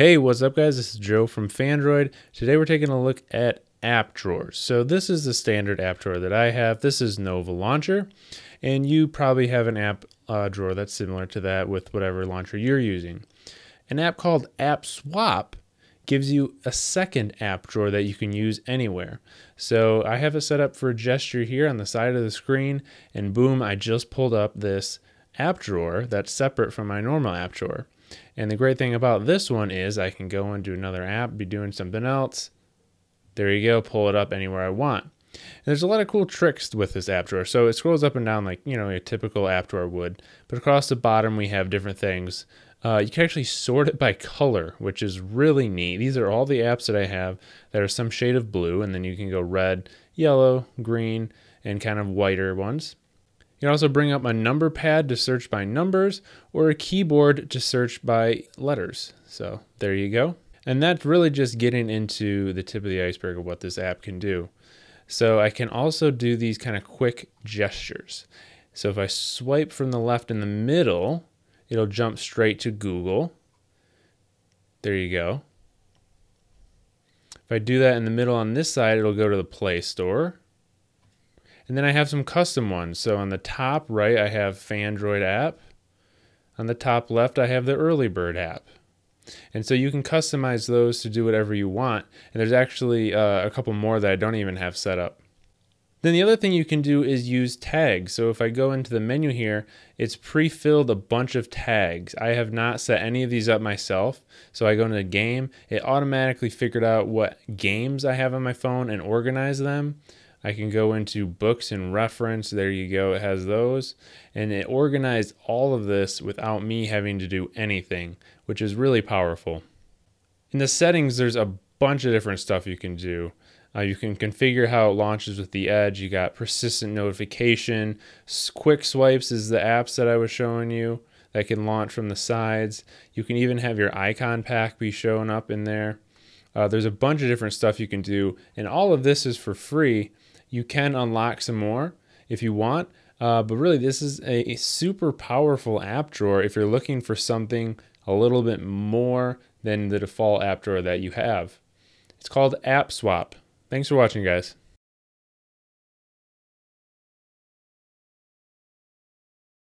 Hey, what's up, guys? This is Joe from Phandroid. Today we're taking a look at app drawers. So, this is the standard app drawer that I have. This is Nova Launcher, and you probably have an app uh, drawer that's similar to that with whatever launcher you're using. An app called App Swap gives you a second app drawer that you can use anywhere. So, I have it set up for a gesture here on the side of the screen, and boom, I just pulled up this app drawer that's separate from my normal app drawer. And the great thing about this one is I can go into another app, be doing something else. There you go, pull it up anywhere I want. And there's a lot of cool tricks with this app drawer. So it scrolls up and down like, you know, a typical app drawer would. But across the bottom, we have different things. Uh, you can actually sort it by color, which is really neat. These are all the apps that I have that are some shade of blue, and then you can go red, yellow, green, and kind of whiter ones. You can also bring up a number pad to search by numbers or a keyboard to search by letters. So there you go. And that's really just getting into the tip of the iceberg of what this app can do. So I can also do these kind of quick gestures. So if I swipe from the left in the middle, it'll jump straight to Google. There you go. If I do that in the middle on this side, it'll go to the Play Store. And then I have some custom ones. So on the top right, I have Phandroid app. On the top left, I have the Early Bird app. And so you can customize those to do whatever you want. And there's actually uh, a couple more that I don't even have set up. Then the other thing you can do is use tags. So if I go into the menu here, it's pre-filled a bunch of tags. I have not set any of these up myself. So I go into the game, it automatically figured out what games I have on my phone and organize them. I can go into books and reference. There you go. It has those. And it organized all of this without me having to do anything, which is really powerful. In the settings, there's a bunch of different stuff you can do. Uh, you can configure how it launches with the Edge. You got persistent notification. Quick swipes is the apps that I was showing you that can launch from the sides. You can even have your icon pack be showing up in there. Uh, there's a bunch of different stuff you can do, and all of this is for free. You can unlock some more if you want, uh, but really, this is a, a super powerful app drawer if you're looking for something a little bit more than the default app drawer that you have. It's called App Swap. Thanks for watching, guys.